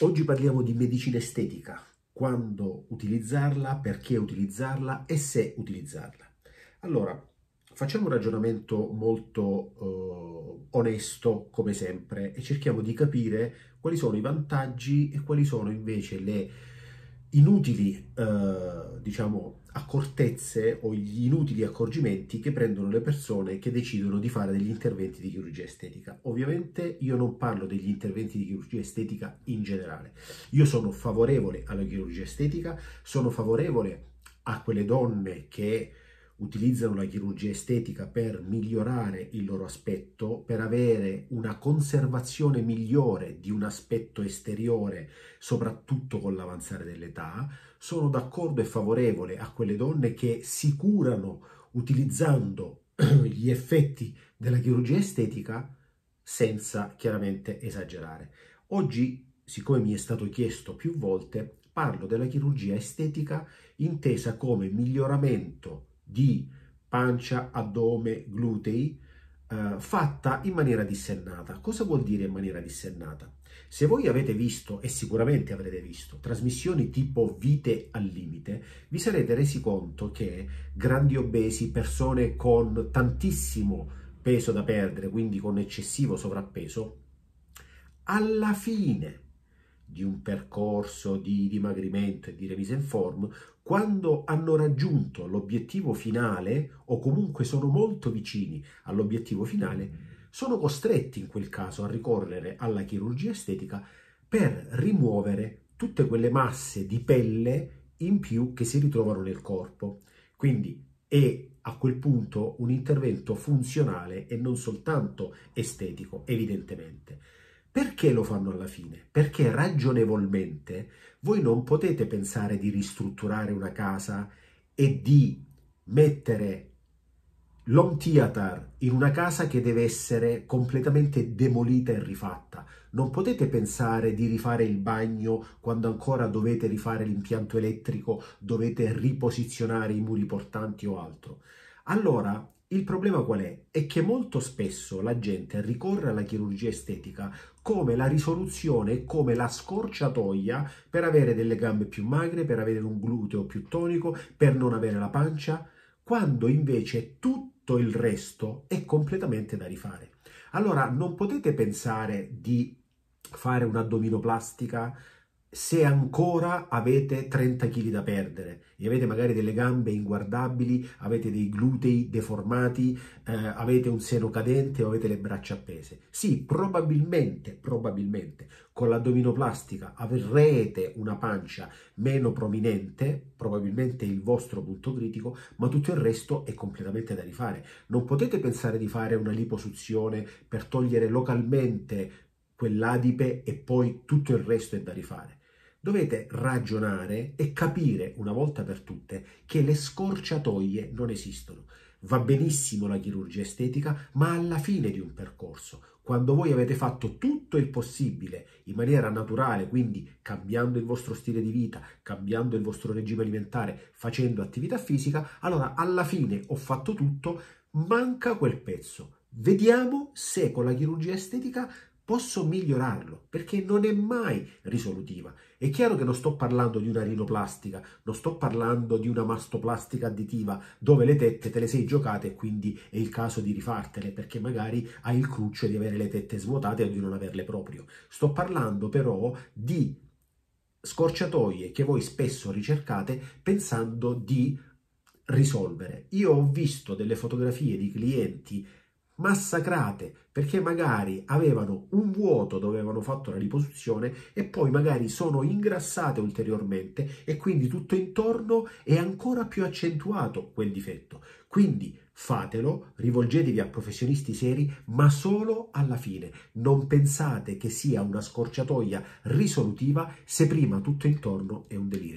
Oggi parliamo di medicina estetica, quando utilizzarla, perché utilizzarla e se utilizzarla. Allora, facciamo un ragionamento molto eh, onesto, come sempre, e cerchiamo di capire quali sono i vantaggi e quali sono invece le inutili, eh, diciamo, accortezze o gli inutili accorgimenti che prendono le persone che decidono di fare degli interventi di chirurgia estetica. Ovviamente io non parlo degli interventi di chirurgia estetica in generale. Io sono favorevole alla chirurgia estetica, sono favorevole a quelle donne che utilizzano la chirurgia estetica per migliorare il loro aspetto, per avere una conservazione migliore di un aspetto esteriore, soprattutto con l'avanzare dell'età. Sono d'accordo e favorevole a quelle donne che si curano utilizzando gli effetti della chirurgia estetica senza chiaramente esagerare. Oggi, siccome mi è stato chiesto più volte, parlo della chirurgia estetica intesa come miglioramento di pancia, addome, glutei, eh, fatta in maniera dissennata. Cosa vuol dire in maniera dissennata? Se voi avete visto, e sicuramente avrete visto, trasmissioni tipo vite al limite, vi sarete resi conto che grandi obesi, persone con tantissimo peso da perdere, quindi con eccessivo sovrappeso, alla fine di un percorso di dimagrimento e di remise in form, quando hanno raggiunto l'obiettivo finale o comunque sono molto vicini all'obiettivo finale, sono costretti in quel caso a ricorrere alla chirurgia estetica per rimuovere tutte quelle masse di pelle in più che si ritrovano nel corpo. Quindi è a quel punto un intervento funzionale e non soltanto estetico, evidentemente. Perché lo fanno alla fine? Perché ragionevolmente voi non potete pensare di ristrutturare una casa e di mettere l'home theater in una casa che deve essere completamente demolita e rifatta. Non potete pensare di rifare il bagno quando ancora dovete rifare l'impianto elettrico, dovete riposizionare i muri portanti o altro. Allora il problema qual è? È che molto spesso la gente ricorre alla chirurgia estetica come la risoluzione, come la scorciatoia per avere delle gambe più magre, per avere un gluteo più tonico, per non avere la pancia, quando invece tutto il resto è completamente da rifare. Allora non potete pensare di fare un'addominoplastica se ancora avete 30 kg da perdere e avete magari delle gambe inguardabili, avete dei glutei deformati, eh, avete un seno cadente o avete le braccia appese. Sì, probabilmente, probabilmente con l'addominoplastica avrete una pancia meno prominente, probabilmente il vostro punto critico, ma tutto il resto è completamente da rifare. Non potete pensare di fare una liposuzione per togliere localmente quell'adipe e poi tutto il resto è da rifare dovete ragionare e capire una volta per tutte che le scorciatoie non esistono. Va benissimo la chirurgia estetica, ma alla fine di un percorso, quando voi avete fatto tutto il possibile in maniera naturale, quindi cambiando il vostro stile di vita, cambiando il vostro regime alimentare, facendo attività fisica, allora alla fine ho fatto tutto, manca quel pezzo. Vediamo se con la chirurgia estetica posso migliorarlo perché non è mai risolutiva. È chiaro che non sto parlando di una rinoplastica, non sto parlando di una mastoplastica additiva dove le tette te le sei giocate e quindi è il caso di rifartele perché magari hai il cruccio di avere le tette svuotate o di non averle proprio. Sto parlando però di scorciatoie che voi spesso ricercate pensando di risolvere. Io ho visto delle fotografie di clienti massacrate perché magari avevano un vuoto dove avevano fatto la liposuzione e poi magari sono ingrassate ulteriormente e quindi tutto intorno è ancora più accentuato quel difetto. Quindi fatelo, rivolgetevi a professionisti seri, ma solo alla fine. Non pensate che sia una scorciatoia risolutiva se prima tutto intorno è un delirio.